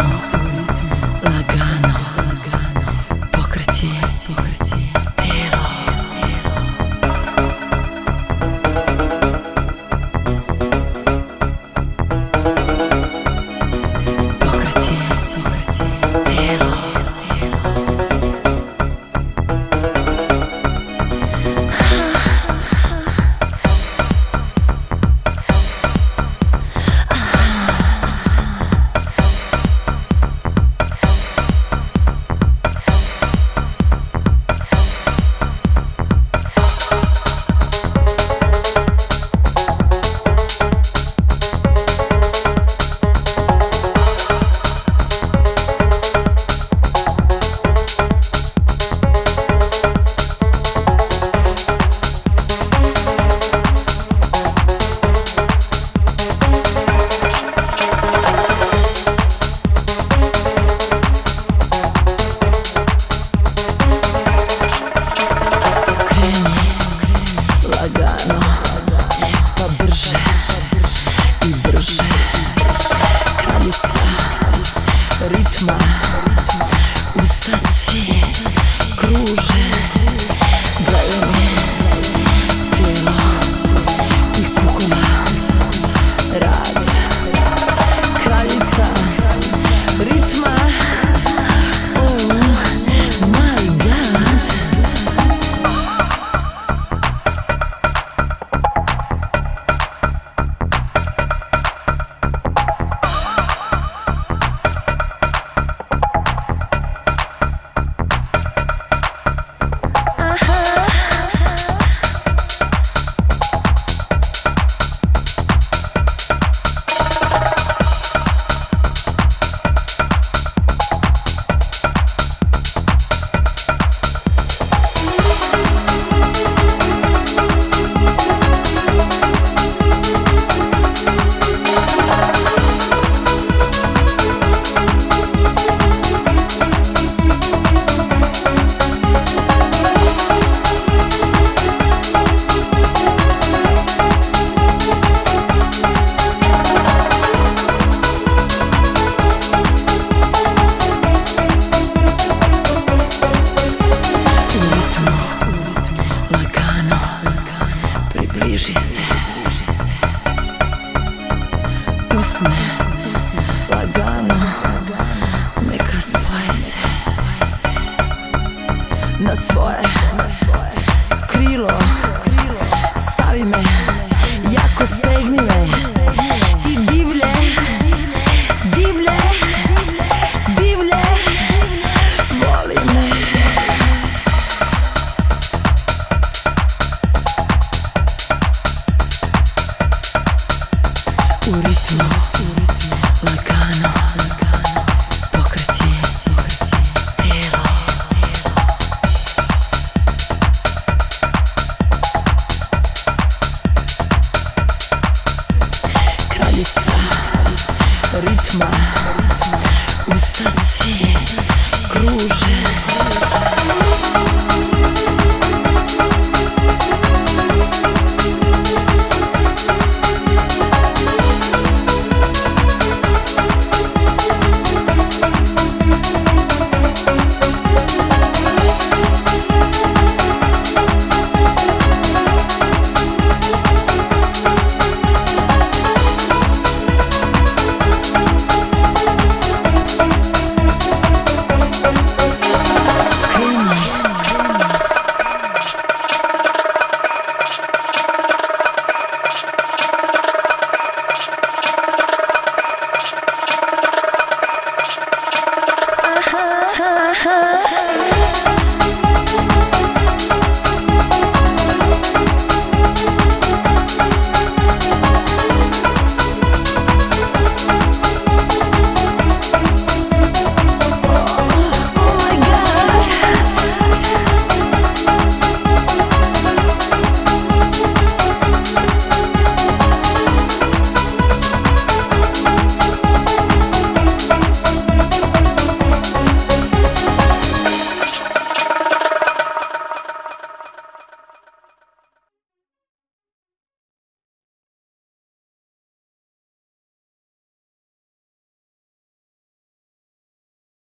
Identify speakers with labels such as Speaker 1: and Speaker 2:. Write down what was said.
Speaker 1: Thank you. Jesus na svoje. Krilo. ритма. Устаси кружи.